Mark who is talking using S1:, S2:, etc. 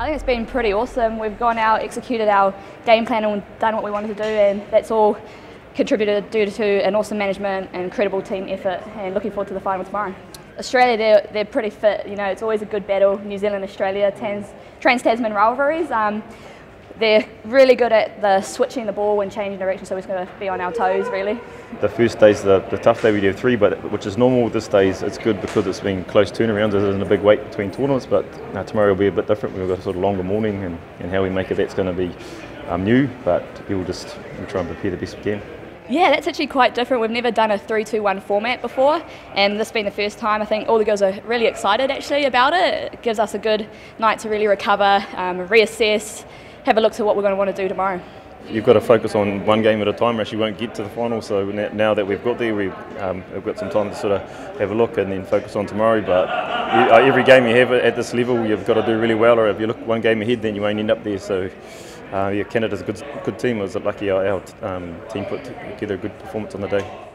S1: I think it's been pretty awesome. We've gone out, executed our game plan and done what we wanted to do and that's all contributed due to an awesome management and incredible team effort and looking forward to the final tomorrow. Australia, they're, they're pretty fit. You know, it's always a good battle. New Zealand, Australia, Trans, Trans-Tasman rivalries. Um, they're really good at the switching the ball and changing direction, so we're going to be on our toes really.
S2: The first day's the, the tough day. We do three, but which is normal. with This day's it's good because it's been close turnarounds. There isn't a big wait between tournaments, but uh, tomorrow will be a bit different. We've got a sort of longer morning, and, and how we make it that's going to be um, new. But we'll just we'll try and prepare the best we can.
S1: Yeah, that's actually quite different. We've never done a 3 2 1 format before, and this being the first time, I think all the girls are really excited actually about it. It gives us a good night to really recover, um, reassess, have a look to what we're going to want to do tomorrow.
S2: You've got to focus on one game at a time, or else you won't get to the final. So now that we've got there, we've, um, we've got some time to sort of have a look and then focus on tomorrow. But uh, every game you have at this level, you've got to do really well, or if you look one game ahead, then you won't end up there. So uh, yeah, Canada's a good good team. It was lucky our, our um, team put together a good performance on the day.